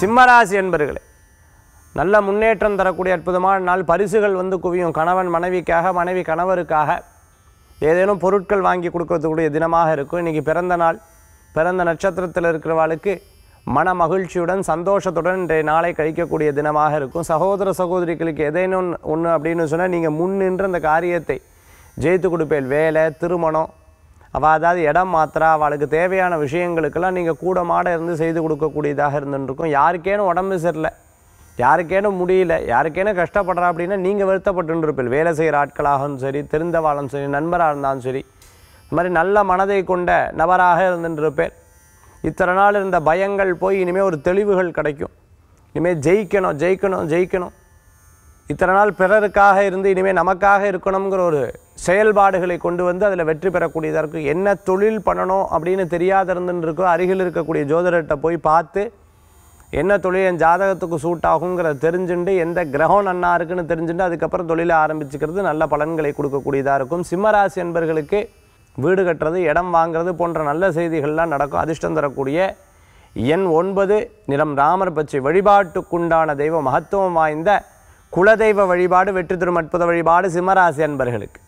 சிம்மராசி என்பர்களே நல்ல முன்னேற்றம் தரக்கூடிய அற்புதமான நாள். பரிசுகள் வந்து குவியும். கணவன் மனைவிக்காக மனைவி கணவருக்காக ஏதேனும் பொருட்கள் வாங்கி கொடுக்கறதுக்கூடிய தினமாக இருக்கும். இன்றைக்கி பிறந்த நாள். பிறந்த நட்சத்திரத்தில் இருக்கிறவாளுக்கு மன மகிழ்ச்சியுடன் சந்தோஷத்துடன் இன்றைய நாளை கழிக்கக்கூடிய தினமாக இருக்கும். சகோதர சகோதரிகளுக்கு ஏதேனும் ஒன்று அப்படின்னு சொன்னால் நீங்கள் முன்னின்று அந்த காரியத்தை ஜெயித்து கொடுப்பேன். வேலை திருமணம் அவள் அதாவது இடம் மாத்திரா அவளுக்கு தேவையான விஷயங்களுக்கெல்லாம் நீங்கள் கூட மாட இருந்து செய்து கொடுக்கக்கூடியதாக இருந்துருக்கும் யாருக்கேனும் உடம்பு சரியில்லை. யாருக்கேனும் முடியல. யாருக்கேனும் கஷ்டப்படுறா அப்படின்னா நீங்கள் வருத்தப்பட்டுருப்பீள் வேலை செய்கிற ஆட்களாகவும் சரி தெரிந்தவாளும் சரி நண்பராக இருந்தாலும் சரி. இந்த மாதிரி நல்ல மனதை கொண்ட நபராக இருந்துருப்பேன் இத்தனை நாள் இருந்த பயங்கள் போய் இனிமேல் ஒரு தெளிவுகள் கிடைக்கும். இனிமேல் ஜெயிக்கணும் ஜெயிக்கணும் ஜெயிக்கணும். இத்தனை நாள் பிறருக்காக இருந்து இனிமேல் நமக்காக இருக்கணுங்கிற ஒரு செயல்பாடுகளை கொண்டு வந்து அதில் வெற்றி பெறக்கூடியதாக இருக்கும் என்ன தொழில் பண்ணணும் அப்படின்னு தெரியாத இருந்துன்னு இருக்கோ அருகில் இருக்கக்கூடிய ஜோதிடர்கிட்ட போய் பார்த்து என்ன தொழில் என் ஜாதகத்துக்கு சூட் ஆகுங்கிறத தெரிஞ்சுண்டு எந்த கிரகம் நன்னா இருக்குன்னு தெரிஞ்சுட்டு அதுக்கப்புறம் தொழிலை ஆரம்பிச்சுக்கிறது நல்ல பலன்களை கொடுக்கக்கூடியதாக இருக்கும். சிம்மராசி என்பர்களுக்கு வீடு கட்டுறது இடம் வாங்குறது போன்ற நல்ல செய்திகள்லாம் நடக்கும். அதிர்ஷ்டம் தரக்கூடிய எண் ஒன்பது நிறம் ராமர் பச்சை வழிபாட்டுக்குண்டான தெய்வ மகத்துவம் வாய்ந்த குலதெய்வ வழிபாடு வெற்றி தரும் அற்புத வழிபாடு சிம்மராசி அன்பர்களுக்கு.